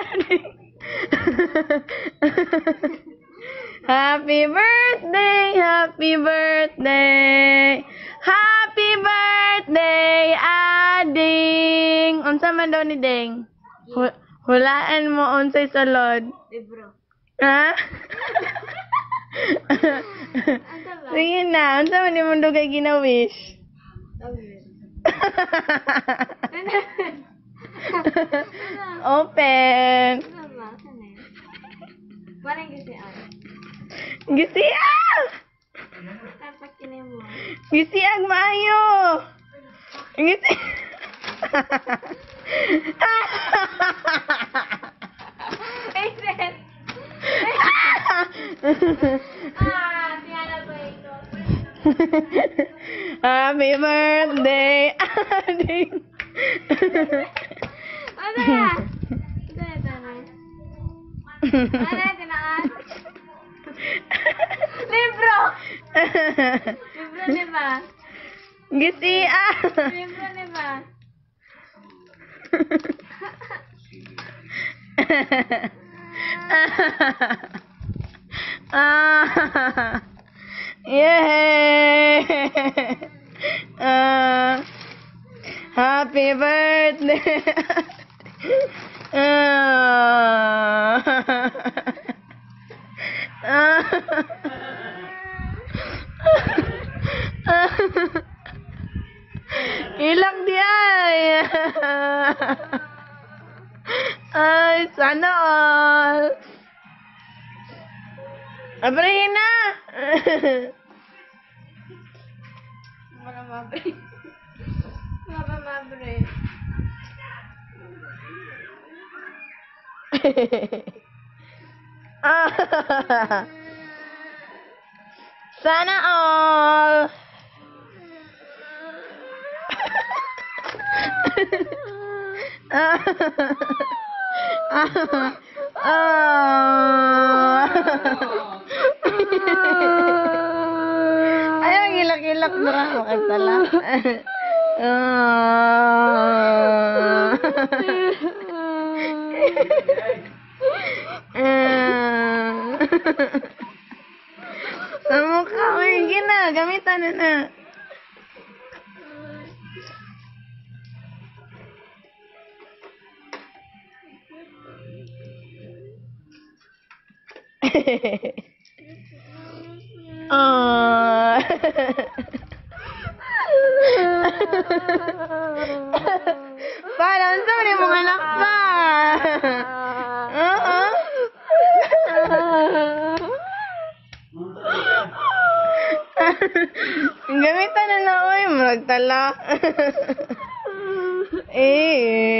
happy birthday, happy birthday. Happy birthday, Ading. Unsa man daw ni Ding? Hu- Hulaan mo unsay sulod. Libro. Ha? Sige na, unsa man imong dugay gina-wish? Open. Parang kasi ano. Gisiag! Dapat kinin mo. Gisiag maayo. Gisi. Ay, Seth! Ah, tiyana ba ito? Happy birthday, Ading. Ito, ito na. Ano na, tinaan? Libro! Libro, di ba? Gisiag. Libro, di ba? ah, yay! Ah, happy birthday! Ilang di ay. ay, sana all. Abrihin na. Wala mabre. Wala mabre. Sana all. Ay, ang ilak-ilak na ka. Bakit tala? Ah. Ah. Sa mukha, uy, gina, gamitan na na. Ah. Para, unsa man imong anak pa? Gamitan na na, uy, murag tala. eh.